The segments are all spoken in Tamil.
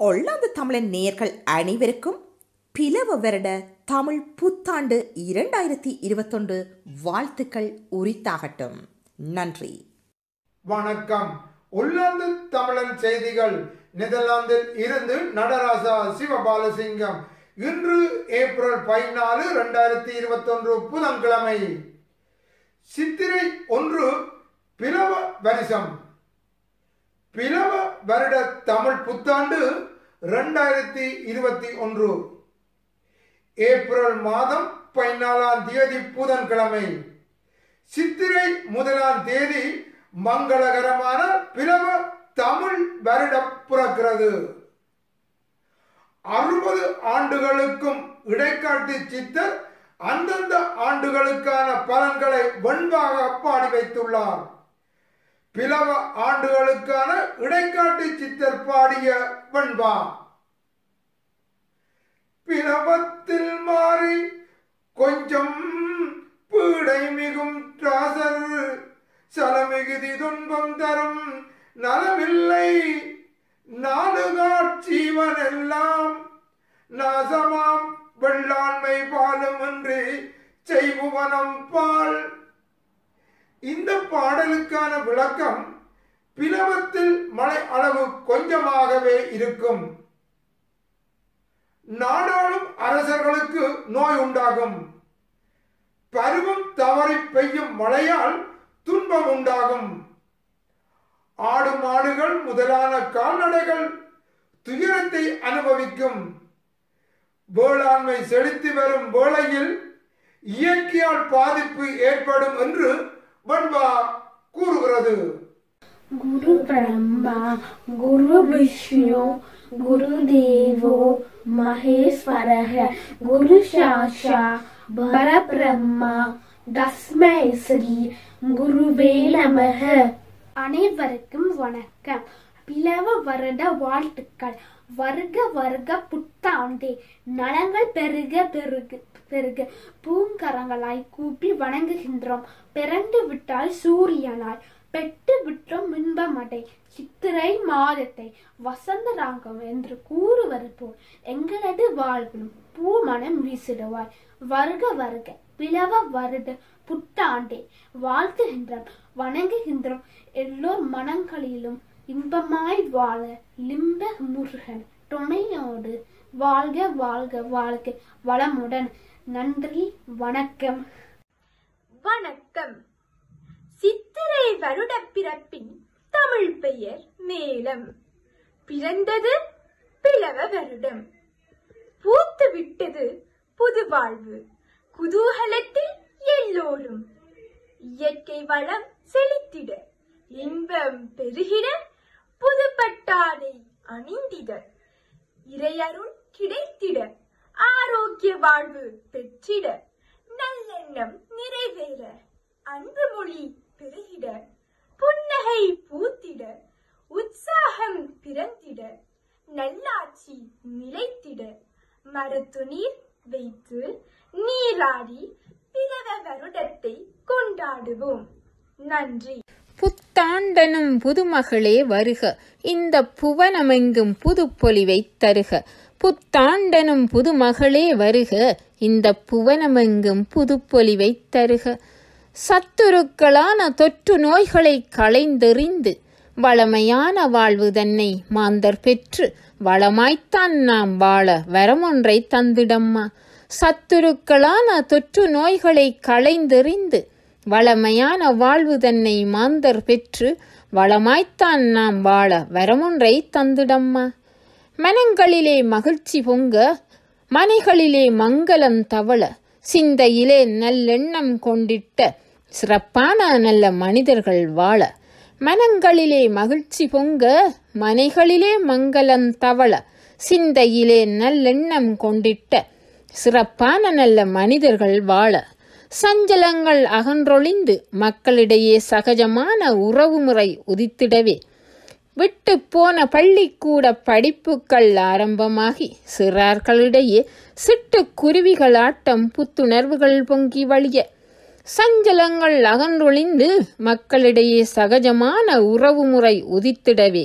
ஒல்லாந்து தமிழன் நேயர்கள் அனைவருக்கும் பிளவு வருட தமிழ் புத்தாண்டு இரண்டாயிரத்தி இருபத்தொன்று வாழ்த்துக்கள் உரித்தாகட்டும். நன்றி. வணக்கம். உள்ளாந்து தமிழன் செய்திகள். நெதர்லாந்தில் இருந்து நடராசா சிவபாலசிங்கம். இன்று ஏப்ரல் பதினாலு இரண்டாயிரத்தி இருபத்தொன்று புதன்கிழமை. சித்திரை ஒன்று பிளவ வரிசம். பிளவ வருட தமிழ் புத்தாண்டு ரெண்டாயிரத்தி இருபத்தி ஒன்று ஏப்ரல் மாதம் பதினாலாம் தேதி புதன்கிழமை. சித்திரை முதலாம் தேதி மங்களகரமான பிரம தமிழ் வருடம் பிறக்கிறது. அறுபது ஆண்டுகளுக்கும் இடைக்காட்டு சித்தர் அந்தந்த ஆண்டுகளுக்கான பலன்களை வெண்பாக பாடி வைத்துள்ளார். பிளவ ஆண்டுகளுக்கான இடைக்காட்டு சித்தர் பாடிய வெண்பா. பிளவத்தில் மாறி கொஞ்சம் பீடை மிகும் ராசர் சலமிகுதி துன்பம் தரும் நலமில்லை. நாடுகாட்சீவன் எல்லாம் நாசமாம் வெள்ளம் பாலும் என்று செய்புவனம் பால் இந்த பாடலுக்கான விளக்கம் பிளவத்தில் மழை அளவு கொஞ்சமாகவே இருக்கும். நாடாளும் அரசர்களுக்கு நோய் உண்டாகும். பருவம் தவறி பெய்யும் மழையால் துன்பம் உண்டாகும். ஆடு மாடுகள் முதலான கால்நடைகள் துயரத்தை அனுபவிக்கும். வேளாண்மை செலுத்தி வரும் வேளையில் இயற்கையால் பாதிப்பு ஏற்படும் என்று பண்பா கூறுகிறது. குரு பிரம்மா குரு விஷ்ணு குரு தேவோ மகேஸ்வரக குரு சாஷா பரபிரம்மா தஸ்மை ஸ்ரீ குருவே நமக. அனைவருக்கும் வணக்கம். பிளவ வருட வாழ்த்துக்கள். வருக வருக புத்தாண்டே. நலங்கள் பெருக பெருகு. பெருக பூங்கரங்களாய் கூப்பி வணங்குகின்றோம். பிறந்து விட்டால் சூரியனாய் பெற்று விட்டோம் இன்பமடை சித்திரை மாதத்தை வசந்த ராகம் என்று கூறுவது போல் எங்களது வாழ்விலும் பூமணம் வீசிடுவாய். வருக வருக பிளவ வருட புத்தாண்டே வாழ்த்துகின்றோம் வணங்குகின்றோம். எல்லோர் மனங்களிலும் இன்பமாய் வாழ லிம்ப முருகன் துணையோடு வாழ்க வாழ்க வாழ்க. வளமுடன். நன்றி வணக்கம். வணக்கம். சித்திரை வருட பிறப்பின் தமிழ் பெயர் மேலம் பிறந்தது பிளவ வருடம். பூத்து விட்டது புது வாழ்வு. குதூகலத்தில் எல்லோரும் இயற்கை வளம் செழித்திட இன்பம் பெருகிட புது பட்டாடை அணிந்திட இறையருள் கிடைத்திட. வாழ்வு பெற்றிட நல்லெண்ணம் நிறைவேற. அன்பு மொழி பெருகிட புன்னகை பூத்திட உற்சாகம் பிறந்திட நல்லாட்சி நிலைத்திட. மருத்துநீர் வைத்து நீராடி பிறவ வருடத்தை கொண்டாடுவோம். நன்றி. புத்தாண்டனும் புதுமகளே வருக. இந்த புவனமெங்கும் புது பொலிவை தருக. புத்தாண்டனும் புதுமகளே வருக. இந்த புவனமெங்கும் புதுப்பொலிவை தருக. சத்துருக்களான தொற்று நோய்களை களைந்தெறிந்து வளமையான வாழ்வு தன்னை மாந்தர் பெற்று வளமாய்த்தான் நாம் வாழ வரமொன்றை தந்திடம்மா. சத்துருக்களான தொற்று நோய்களை களைந்தெறிந்து வளமையான வாழ்வு தன்னை மாந்தர் பெற்று வளமாய்த்தான் நாம் வாழ வரமொன்றை தந்திடம்மா. மனங்களிலே மகிழ்ச்சி பொங்க மனைகளிலே மங்களம் தவள சிந்தையிலே நல்லெண்ணம் கொண்டிட்ட சிறப்பான நல்ல மனிதர்கள் வாழ. மனங்களிலே மகிழ்ச்சி பொங்க மனைகளிலே மங்களம் தவள சிந்தையிலே நல்லெண்ணம் கொண்டிட்ட சிறப்பான நல்ல மனிதர்கள் வாழ. சஞ்சலங்கள் அகன்றொழிந்து மக்களிடையே சகஜமான உறவுமுறை உதித்திடவே. விட்டு போன பள்ளிக்கூட படிப்புகள் ஆரம்பமாகி சிறார்களிடையே சிட்டுக்குருவிகள் ஆட்டம் புத்துணர்வுகள் பொங்கி வழிய. சஞ்சலங்கள் அகன்றொழிந்து மக்களிடையே சகஜமான உறவுமுறை உதித்திடவே.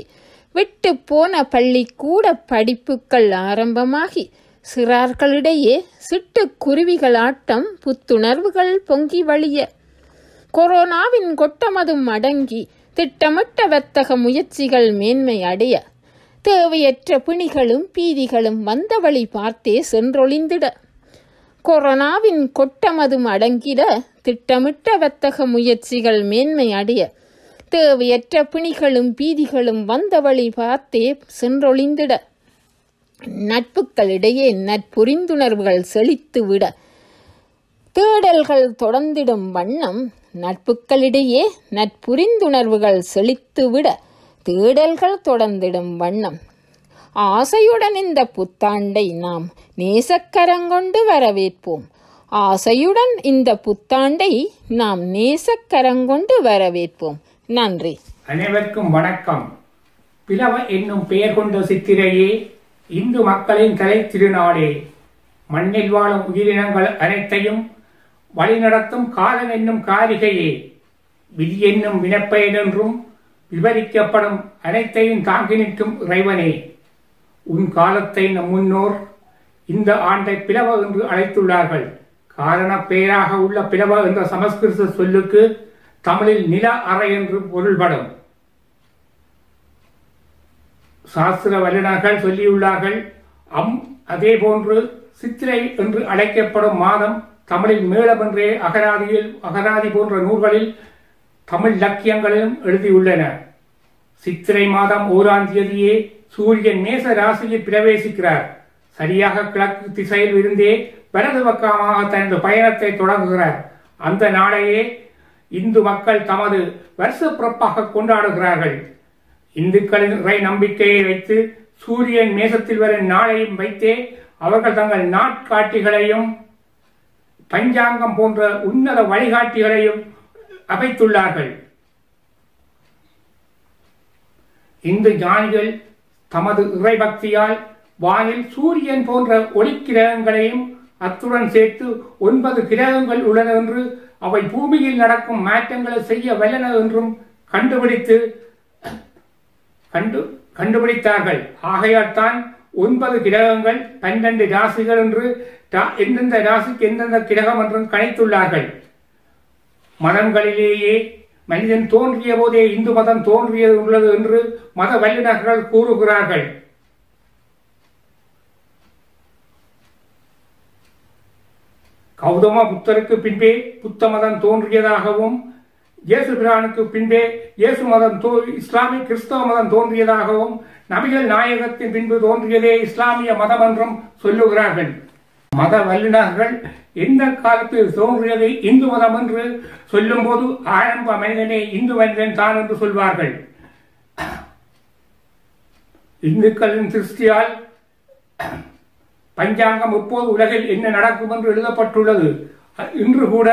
விட்டு போன பள்ளிக்கூட படிப்புகள் ஆரம்பமாகி சிறார்களிடையே சிட்டுக்குருவிகள் ஆட்டம் புத்துணர்வுகள் பொங்கி வழிய. கொரோனாவின் கொட்டமதும் அடங்கி திட்டமிட்ட வர்த்தக முயற்சிகள் மேன்மை அடைய தேவையற்ற பிணிகளும் பீதிகளும் வந்த வழி பார்த்தே சென்றொழிந்திட. கொரோனாவின் கொட்டமதும் அடங்கிட திட்டமிட்ட வர்த்தக முயற்சிகள் மேன்மை அடைய தேவையற்ற பிணிகளும் பீதிகளும் வந்த வழி பார்த்தே சென்றொழிந்திட. நட்புகளிடையே நட்புரிந்துணர்வுகள் செழித்துவிட. தேடல்கள் தொடர்ந்திடும் வண்ணம் நட்புகளிடையே நட்புரிந்துணர்வுகள் செழித்துவிட தேடல்கள் தொடர்ந்திடும் வண்ணம். ஆசையுடன் இந்த புத்தாண்டை நாம் நேசக்கரங்கொண்டு வரவேற்போம். ஆசையுடன் இந்த புத்தாண்டை நாம் நேசக்கரங்கொண்டு வரவேற்போம். நன்றி. அனைவருக்கும் வணக்கம். பிளவ என்னும் பெயர் கொண்ட சித்திரையே இந்து மக்களின் கலை திருநாடே. மண்ணில் வாழும் உயிரினங்கள் அனைத்தையும் வழிநடத்தும் காலம் என்னும் காரிகையே. விதி என்னும் வினப்பெயரென்றும் விவரிக்கப்படும் அனைத்தையும் தாங்கி நிற்கும் இறைவனே. உன் காலத்தை நம் முன்னோர் இந்த ஆண்டை பிளவ என்று அழைத்துள்ளார்கள். காரண பெயராக உள்ள பிளவ என்ற சமஸ்கிருத சொல்லுக்கு தமிழில் நில அறை என்று பொருள்படும். சாஸ்திர வல்லுநர்கள் சொல்லியுள்ளார்கள் அம் அதே போன்று சித்திரை என்று அழைக்கப்படும் மாதம் தமிழில் மேளம் என்றே அகராதியில் அகராதி போன்ற நூல்களில் தமிழ் இலக்கியங்களிலும் எழுதியுள்ளன. சித்திரை மாதம் ஓராம் தேதியே சூரியன் மேச ராசியில் பிரவேசிக்கிறார். சரியாக கிழக்கு திசையில் இருந்தே வலது பக்கமாக தனது பயணத்தை தொடங்குகிறார். அந்த நாளையே இந்து மக்கள் தமது வருஷ பிறப்பாக கொண்டாடுகிறார்கள். இந்துக்களின் இறை நம்பிக்கையை வைத்து சூரியன் மேசத்தில் வரும் நாளையும் வைத்தே அவர்கள் தங்கள் நாட்காட்டிகளையும் பஞ்சாங்கம் போன்ற உன்னத வழிகாட்டிகளையும் அமைத்துள்ளார்கள். இந்து ஞானிகள் தமது இறைபக்தியால் வானில் சூரியன் போன்ற ஒளிக்கிரகங்களையும் அத்துடன் சேர்த்து ஒன்பது கிரகங்கள் உள்ளன என்று அவை பூமியில் நடக்கும் மாற்றங்களை செய்ய வல்லன என்றும் கண்டுபிடித்து கண்டு கண்டுபிடித்தார்கள். ஆகையால் தான் ஒன்பது கிரகங்கள் பன்னெண்டு ராசிகள் என்று எந்தெந்த ராசிக்கு எந்தெந்த கிரகம் என்றும் கணித்துள்ளார்கள். மதங்களிலேயே மனிதன் தோன்றிய போதே இந்து மதம் தோன்றியது உள்ளது என்று மத வல்லுநர்கள் கூறுகிறார்கள். கௌதம புத்தருக்கு பின்பே புத்த மதம் தோன்றியதாகவும் இயேசு பிரானுக்கு பின்பே இயேசு மதம் இஸ்லாமிய கிறிஸ்தவ மதம் தோன்றியதாகவும் நபிகள் நாயகத்தின் பின்பு தோன்றியதே இஸ்லாமிய மதம் என்றும் சொல்லுகிறார்கள். மத வல்லுநர்கள் எந்த காலத்தில் தோன்றியது இந்து மதம் என்று சொல்லும் போது ஆரம்ப மனிதனே இந்து மனிதன் தான் என்று சொல்வார்கள். இந்துக்களின் திருஷ்டியால் பஞ்சாங்கம் இப்போது உலகில் என்ன நடக்கும் என்று எழுதப்பட்டுள்ளது. இன்று கூட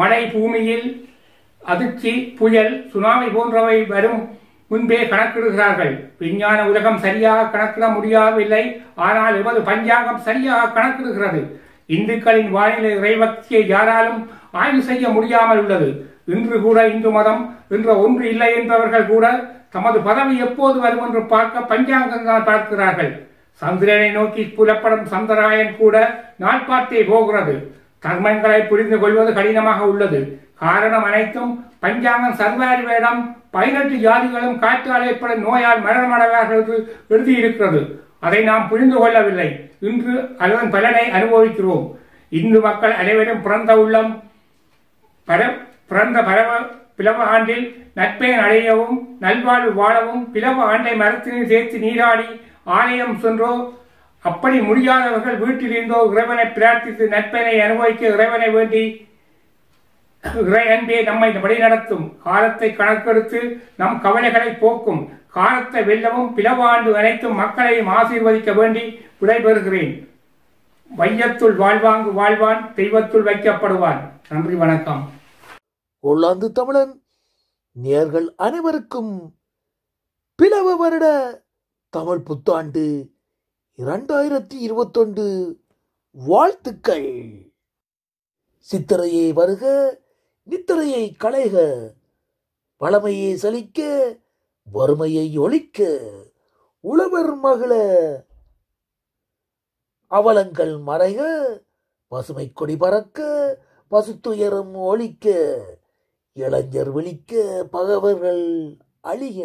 மழை பூமியில் அதிர்ச்சி புயல் சுனாமி போன்றவை வரும் முன்பே கணக்கிடுகிறார்கள். விஞ்ஞான உலகம் சரியாக கணக்கிட முடியவில்லை. ஆனால் எமது பஞ்சாங்கம் சரியாக கணக்கிடுகிறது. இந்துக்களின் வானிலை இறைபக்தியை யாராலும் ஆய்வு செய்ய முடியாமல் உள்ளது. இன்று கூட இந்து மதம் என்ற ஒன்று இல்லை என்பவர்கள் கூட தமது பதவி எப்போது வரும் என்று பார்க்க பஞ்சாங்கங்கள் தான் பார்க்கிறார்கள். சந்திரனை நோக்கி புலப்படும் சந்திராயன் கூட நாட்பாட்டே போகிறது. தர்மங்களை புரிந்து கொள்வது கடினமாக உள்ளது. காரணம் அனைத்தும் பஞ்சாங்கம் சர்வாரி வேடம் பதினெட்டு ஜாதிகளும் காற்றால் ஏற்படும் நோயால் மரணமடைவார்கள் என்று எழுதியிருக்கிறது. அதை நாம் புரிந்து கொள்ளவில்லை. இன்று அதன் பலனை அனுபவிக்கிறோம். இந்து மக்கள் அனைவரும் பிறந்த உள்ளம் பர பிறந்த பரவ பிளவ ஆண்டில் நட்பெயர் அடையவும் நல்வாழ்வு வாழவும் பிளவ ஆண்டை மரத்தினை சேர்த்து நீராடி ஆலயம் சென்றோ அப்படி முடியாதவர்கள் வீட்டில் இருந்தோ இறைவனை பிரார்த்தித்து நட்பனை அனுபவிக்க இறைவனை வேண்டி அன்பே நம்மை வழிநடத்தும் காலத்தை கணக்கெடுத்து நம் கவலைகளை போக்கும். காலத்தை வெல்லவும் பிளவாண்டு அனைத்தும் மக்களையும் ஆசீர்வதிக்க வேண்டி விடைபெறுகிறேன். வையத்துள் வாழ்வாங்கு வாழ்வான் தெய்வத்துள் வைக்கப்படுவான். நன்றி வணக்கம். ஒல்லாந்து தமிழன் நேர்கள் அனைவருக்கும் பிளவ வருட தமிழ் புத்தாண்டு இரண்டாயிரத்தி இருபத்தொன்று வாழ்த்துக்கள். சித்திரையே வருக நித்திரையை களைக வளமையை சலிக்க வறுமையை ஒழிக்க உழவர் மகள அவலங்கள் மறைக பசுமை கொடி பறக்க பசுத்துயரம் ஒழிக்க இளைஞர் விழிக்க பகவர்கள் அழிக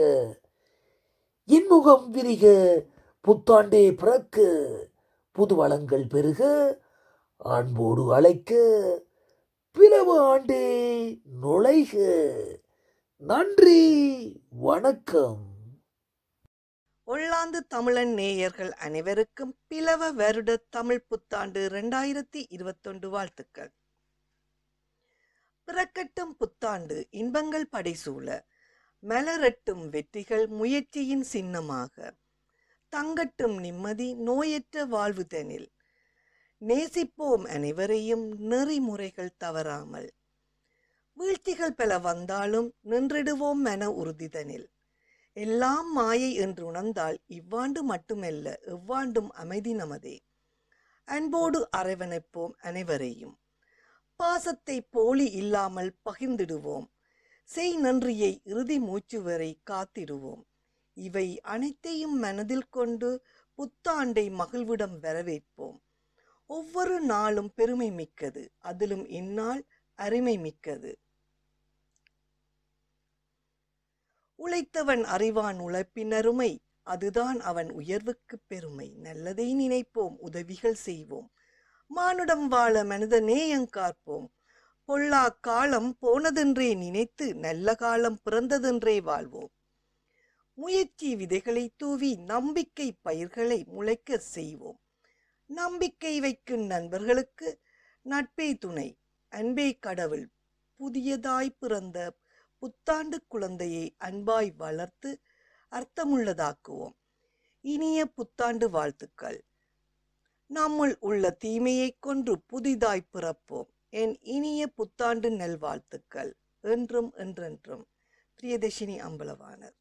இன்முகம் விரிக புத்தாண்டே பிறக்க புது வளங்கள் பெருக அன்போடு அழைக்க பிளவு ஆண்டே நுழைக. நன்றி வணக்கம். ஒல்லாந்து தமிழன் நேயர்கள் அனைவருக்கும் பிளவ வருட தமிழ் புத்தாண்டு இரண்டாயிரத்தி இருபத்தொன்று வாழ்த்துக்கள். பிறக்கட்டும் புத்தாண்டு இன்பங்கள் படைசூழ மலரட்டும் வெற்றிகள் முயற்சியின் சின்னமாக. தங்கட்டும் நிம்மதி நோயற்ற வாழ்வுதனில் நேசிப்போம் அனைவரையும் நெறிமுறைகள் தவறாமல். வீழ்ச்சிகள் பல வந்தாலும் நின்றிடுவோம் என உறுதிதனில். எல்லாம் மாயை என்று உணர்ந்தால் இவ்வாண்டு மட்டுமல்ல எவ்வாண்டும் அமைதி நமதே. அன்போடு அரவணைப்போம் அனைவரையும். பாசத்தை போலி இல்லாமல் பகிர்ந்திடுவோம். செய் நன்றியை இறுதி மூச்சு வரை காத்திடுவோம். இவை அனைத்தையும் மனதில் கொண்டு புத்தாண்டை மகிழ்விடம் வரவேற்போம். ஒவ்வொரு நாளும் பெருமை மிக்கது அதிலும் இந்நாள் அருமை மிக்கது. உழைத்தவன் அறிவான் உழைப்பின் அருமை அதுதான் அவன் உயர்வுக்குப் பெருமை. நல்லதை நினைப்போம் உதவிகள் செய்வோம். மானுடம் வாழ மனித நேயம் காப்போம். பொல்லா காலம் போனதென்றே நினைத்து நல்ல காலம் பிறந்ததென்றே வாழ்வோம். முயற்சி விதைகளை தூவி நம்பிக்கை பயிர்களை முளைக்க செய்வோம். நம்பிக்கை வைக்கும் நண்பர்களுக்கு நட்பே துணை. அன்பே கடவுள். புதியதாய் பிறந்த புத்தாண்டு குழந்தையை அன்பாய் வளர்த்து அர்த்தமுள்ளதாக்குவோம். இனிய புத்தாண்டு வாழ்த்துக்கள். நம்முள் உள்ள தீமையை கொன்று புதிதாய் பிறப்போம். என் இனிய புத்தாண்டு நல்வாழ்த்துக்கள். என்றும் என்றென்றும். பிரியதர்ஷினி அம்பலவாணர்.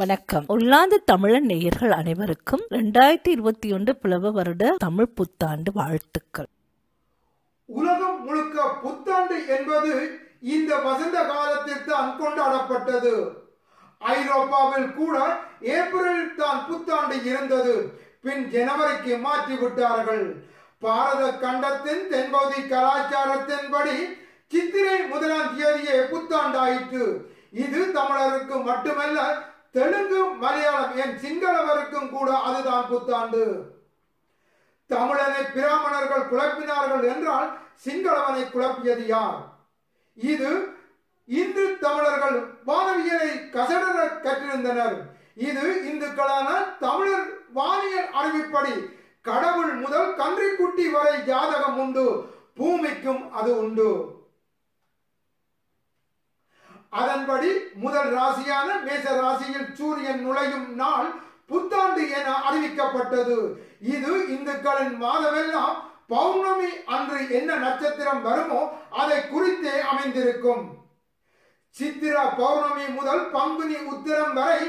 வணக்கம். உள்ளாந்து தமிழன் நேயர்கள் அனைவருக்கும் ரெண்டாயிரத்தி இருபத்தி ஒன்று பிளவ வருட தமிழ் புத்தாண்டு வாழ்த்துக்கள். உலகம் முழுக்க புத்தாண்டு என்பது இந்த வசந்த காலத்தில் தான் கொண்டாடப்பட்டது. ஐரோப்பாவில் கூட ஏப்ரலில் தான் புத்தாண்டு இருந்தது. பின் ஜனவரிக்கு மாற்றி விட்டார்கள் பாரத கண்டத்தின் தென்பகுதி கலாச்சாரத்தின்படி சித்திரை முதலாம் தேதியே புத்தாண்டாயிற்று. இது தமிழருக்கு மட்டுமல்ல தெலுங்கு மலையாளம் என் சிங்களவருக்கும் கூட அதுதான் புத்தாண்டு. தமிழனை பிராமணர்கள் குழப்பினார்கள் என்றால் சிங்களவனை குழப்பியது யார்? இது இந்து தமிழர்கள் வானவியலை கசடர கற்றிருந்தனர். இது இந்துக்களான தமிழர் வானியல் அறிவிப்படி கடவுள் முதல் கன்றிக்குட்டி வரை ஜாதகம் உண்டு பூமிக்கும் அது உண்டு. அதன்படி முதல் ராசியான மேச ராசியில் சூரியன் நுழையும் நாள் புத்தாண்டு என அறிவிக்கப்பட்டது. இது இந்துக்களின் மாதமெல்லாம் பௌர்ணமி அன்று என்ன நட்சத்திரம் வருமோ அதை குறித்தே அமைந்திருக்கும். சித்திரா பௌர்ணமி முதல் பங்குனி உத்திரம் வரை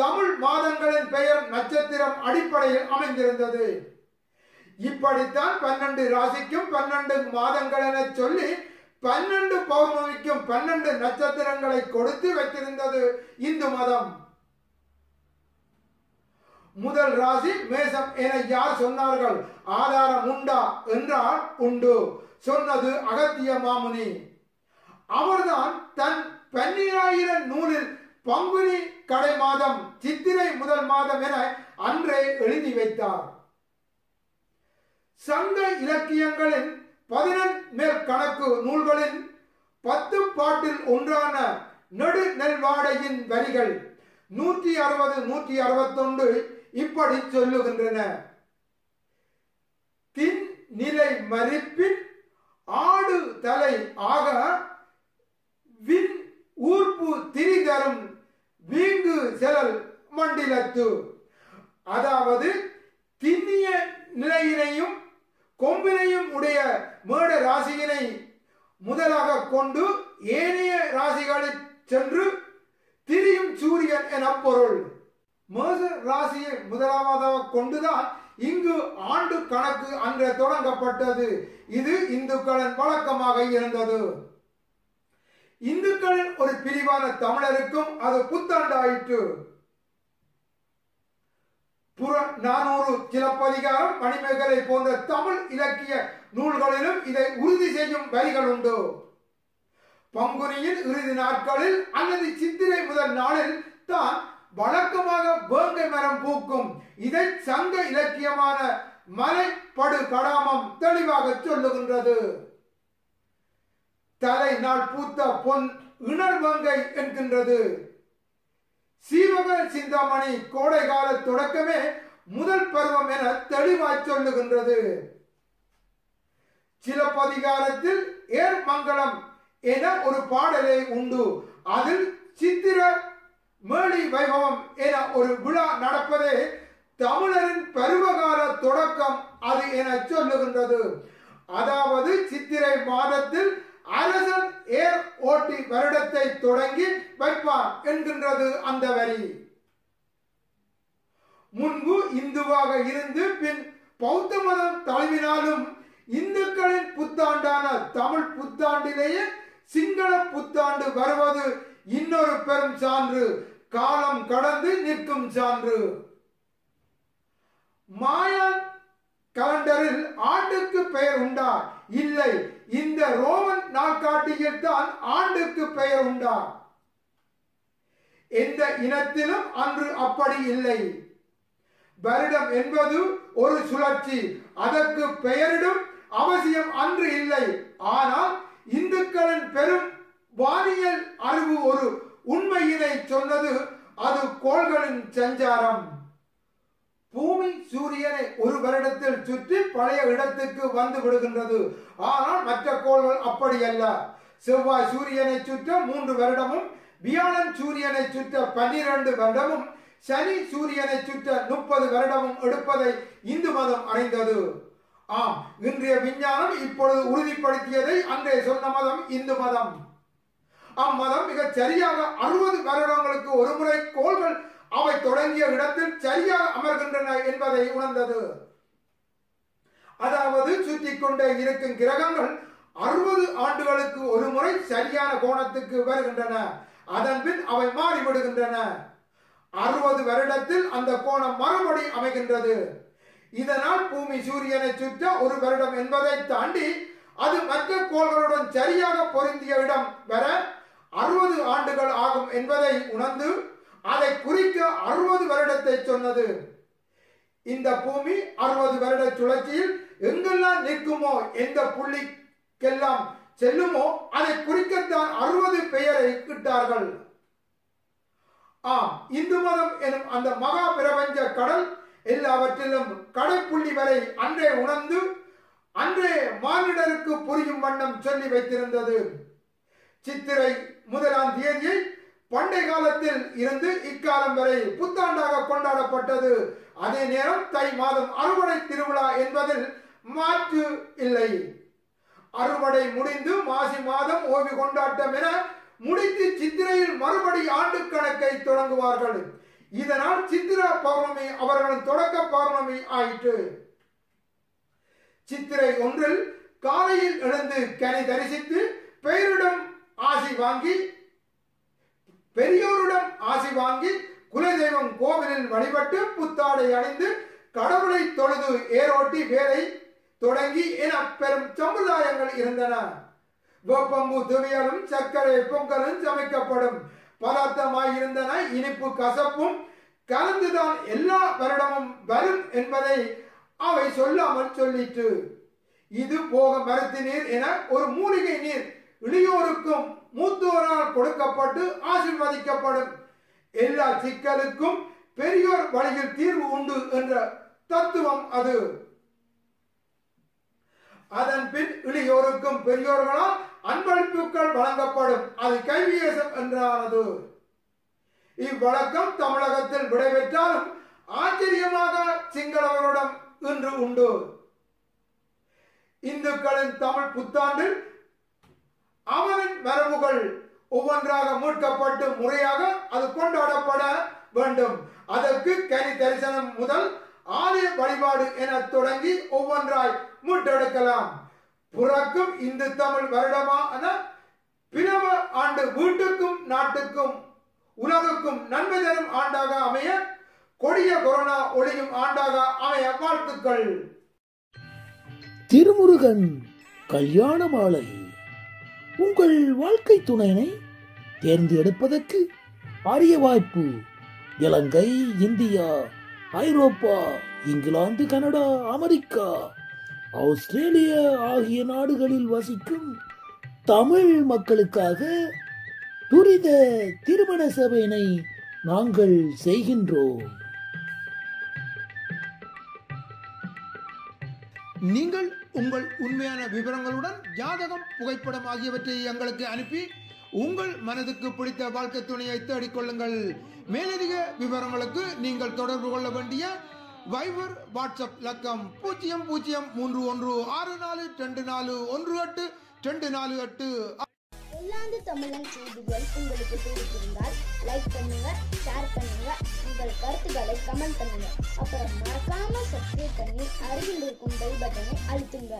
தமிழ் மாதங்களின் பெயர் நட்சத்திரம் அடிப்படையில் அமைந்திருந்தது. இப்படித்தான் பன்னெண்டு ராசிக்கும் பன்னெண்டு மாதங்கள் என சொல்லி பன்னெண்டு பௌர்ணமிக்கும் பன்னெண்டு நட்சத்திரங்களை கொடுத்து வைத்திருந்தது இந்து மதம். முதல் ராசி மேசம் என யார் சொன்னார்கள்? ஆதாரம் உண்டா என்றால் உண்டு. சொன்னது அகத்திய மாமுனி. அவர்தான் தன் பன்னிராயிரம் நூலில் பங்குனி கடை மாதம் சித்திரை முதல் மாதம் என அன்றே எழுதி வைத்தார். சங்க இலக்கியங்களின் பதினெண் மேல் கணக்கு நூல்களின் பத்து பாட்டில் ஒன்றான நெடு நெல்வாடையின் வரிகள் நூற்றி அறுபது நூற்றி அறுபத்தொன்று இப்படி சொல்லுகின்றன. தின் நிலை மதிப்பின் ஆடு தலை ஆக வின் ஊர்ப்பு திரிதரும் வீங்கு செலல் மண்டிலத்து. அதாவது திண்ணிய நிலையினையும் கொம்பினையும் உடைய மேட ராசியினை முதலாக கொண்டு ஏனைய ராசிகளில் சென்று திரியும் சூரியன் என பொருள் மேச ராசியை முதலாவதாக கொண்டுதான் இங்கு ஆண்டு கணக்கு அன்று தொடங்கப்பட்டது. இது இந்துக்களின் வழக்கமாக இருந்தது. இந்துக்களின் ஒரு பிரிவான தமிழருக்கும் அது புத்தாண்டாயிற்று. புற நானூறு சிலப்பதிகாரம் மணிமேகலை போன்ற தமிழ் இலக்கிய நூல்களிலும் இதை உறுதி செய்யும் வரிகள் உண்டு. பங்குனியின் இறுதி நாட்களில் அல்லது சித்திரை முதல் நாளில் தான் வழக்கமாக வேங்கை மரம் பூக்கும். இதை சங்க இலக்கியமான மலைப்படு கடாமம் தெளிவாக சொல்லுகின்றது. தலை நாள் பூத்த பொன் இணர்வங்கை என்கின்றது. சீவக சிந்தாமணி கோடை கால தொடக்கமே முதல் பருவம் என தெளிவாய் சொல்லுகின்றது. சிலப்பதிகாரத்தில் ஏர் மங்களம் என ஒரு பாடலே உண்டு. அதில் சித்திர மேளி வைபவம் என ஒரு விழா நடப்பதே தமிழரின் பருவகால தொடக்கம் அது என சொல்லுகின்றது. அதாவது சித்திரை மாதத்தில் அரசன் ஏர் ஓட்டி வருடத்தை தொடங்கி வைப்பார் என்கின்றது அந்த வரி. முன்பு இந்துவாக இருந்து பின் பௌத்த மதம் தழுவினாலும் இந்துக்களின் புத்தாண்டான தமிழ் புத்தாண்டிலேயே சிங்கள புத்தாண்டு வருவது இன்னொரு பெரும் சான்று. காலம் கடந்து நிற்கும் சான்று. மாயான் கலண்டரில் ஆண்டுக்கு பெயர் உண்டா? இல்லை. இந்த ரோமன் நாட்காட்டியில் தான் ஆண்டுக்கு பெயர் உண்டா எந்த இனத்திலும் அன்று அப்படி இல்லை. வருடம் என்பது ஒரு சுழற்சி. அதற்கு பெயரிடும் அவசியம் அன்று இல்லை. ஆனால் இந்துக்களின் பெரும் வானியல் அறிவு ஒரு உண்மையினை சொன்னது அது கோள்களின் சஞ்சாரம். பூமி சூரியனை ஒரு வருடத்தில் சுற்றி பழைய இடத்துக்கு வந்து விடுகின்றது. ஆனால் மற்ற கோள்கள் அப்படி அல்ல செவ்வாய் சூரியனை சுற்ற மூன்று வருடமும் வியாழன் சூரியனை சுற்ற பன்னிரண்டு வருடமும் சனி சூரியனை சுற்ற முப்பது வருடமும் எடுப்பதை இந்து மதம் அடைந்தது ஆம் இன்றைய விஞ்ஞானம் இப்பொழுது உறுதிப்படுத்தியதை அன்றே சொன்ன மதம் இந்து மதம். அம்மதம் மிக சரியாக அறுபது வருடங்களுக்கு ஒருமுறை கோள்கள் அவை தொடங்கிய இடத்தில் சரியாக அமர்கின்றன என்பதை உணர்ந்தது. அதாவது சுற்றி கொண்டே இருக்கும் கிரகங்கள் அறுபது ஆண்டுகளுக்கு ஒரு முறை சரியான கோணத்துக்கு வருகின்றன. அதன் பின் அவை மாறிவிடுகின்றன. அறுபது வருடத்தில் அந்த கோணம் மறுபடி அமைகின்றது. இதனால் பூமி சூரியனை சுற்ற ஒரு வருடம் என்பதை தாண்டி அது மற்ற கோள்களுடன் சரியாக பொருந்திய இடம் வர அறுபது ஆண்டுகள் ஆகும் என்பதை உணர்ந்து அதை குறிக்க அறுபது வருடத்தை சொன்னது. இந்த பூமி அறுபது வருட சுழற்சியில் எங்கெல்லாம் நிற்குமோ எந்த புள்ளிக்கெல்லாம் செல்லுமோ அதை குறிக்கத்தான் அறுபது பெயரை இட்டார்கள். ஆம் இந்து மதம் எனும் அந்த மகா பிரபஞ்ச கடல் எல்லாவற்றிலும் கடைப்புள்ளி வரை அன்றே உணர்ந்து அன்றே மானிடருக்கு புரியும் வண்ணம் சொல்லி வைத்திருந்தது. சித்திரை முதலாம் தேதியை பண்டை காலத்தில் இருந்து இக்காலம் வரை புத்தாண்டாக கொண்டாடப்பட்டது. அதே நேரம் தை மாதம் அறுவடை திருவிழா என்பதில் மாற்று இல்லை. அறுவடை முடிந்து மாசி மாதம் ஓவி கொண்டாட்டம் என முடித்து சித்திரையில் மறுபடி ஆண்டு கணக்கை தொடங்குவார்கள். இதனால் சித்திரா பௌர்ணமி அவர்களின் தொடக்க பௌர்ணமி ஆயிற்று. சித்திரை ஒன்றில் காலையில் எழுந்து கனி தரிசித்து பெயரிடம் ஆசி வாங்கி பெரியோருடன் ஆசி வாங்கி குலதெய்வம் கோவிலில் வழிபட்டு புத்தாடை அணிந்து கடவுளை தொழுது ஏரோட்டி வேலை தொடங்கி என பெரும் சமுதாயங்கள் இருந்தன. வேப்பம்பு துவியலும் சர்க்கரை பொங்கலும் சமைக்கப்படும். பதார்த்தமாயிருந்தன. இனிப்பு கசப்பும் கலந்துதான் எல்லா வருடமும் வரும் என்பதை அவை சொல்லாமல் சொல்லிற்று. இது போக மரத்து நீர் என ஒரு மூலிகை நீர் இளையோருக்கும் மூத்தோரால் கொடுக்கப்பட்டு ஆசிர்வதிக்கப்படும். எல்லா சிக்கலுக்கும் பெரியோர் வழியில் தீர்வு உண்டு என்ற தத்துவம் அது. அதன் பின் இளையோருக்கும் பெரியோர்களால் அன்பளிப்புகள் வழங்கப்படும். அது கைவியேசம் என்றானது. இவ்வழக்கம் தமிழகத்தில் விடைபெற்றாலும் ஆச்சரியமாக சிங்களவர்களிடம் இன்று உண்டு. இந்துக்களின் தமிழ் புத்தாண்டில் அவனின் மரபுகள் ஒவ்வொன்றாக மீட்கப்பட்டு முறையாக அது கொண்டாடப்பட வேண்டும். அதற்கு கனி தரிசனம் முதல் ஆலய வழிபாடு என தொடங்கி ஒவ்வொன்றாய் மீட்டெடுக்கலாம். புறக்கும் இந்து தமிழ் வருடமான பிணவ ஆண்டு வீட்டுக்கும் நாட்டுக்கும் உலகுக்கும் நன்மை தரும் ஆண்டாக அமைய கொடிய கொரோனா ஒளியும் ஆண்டாக அமைய வாழ்த்துக்கள். திருமுருகன் கல்யாண மாலை. உங்கள் வாழ்க்கை துணையினை தேர்ந்தெடுப்பதற்கு அரிய வாய்ப்பு. Ilangai India Europe England Canada America Australia ஆகிய நாடுகளில் வசிக்கும் தமிழ் மக்களுக்காக துரித திருமண சபையினை நாங்கள் செய்கின்றோம். நீங்கள் உங்கள் உண்மையான விவரங்களுடன் ஜாதகம் புகைப்படம் ஆகியவற்றை எங்களுக்கு அனுப்பி உங்கள் மனதுக்கு பிடித்த வாழ்க்கை துணையை தேடிக்கொள்ளுங்கள் மேலதிக விவரங்களுக்கு நீங்கள் தொடர்பு கொள்ள வேண்டிய வைபர் வாட்ஸ்அப் இலக்கம் பூஜ்ஜியம் பூஜ்ஜியம் மூன்று ஒன்று ஆறு நாலு ரெண்டு நாலு ஒன்று எட்டு ரெண்டு நாலு எட்டு இங்கிலாந்து தமிழன் செய்திகள் உங்களுக்கு பிடித்திருந்தால் லைக் பண்ணுங்க ஷேர் பண்ணுங்க உங்கள் கருத்துக்களை கமெண்ட் பண்ணுங்க. அப்புறம் மறக்காம சப்ஸ்கிரைப் பண்ணி அருகில் இருக்கும் பெல் பட்டனை அழுத்துங்க.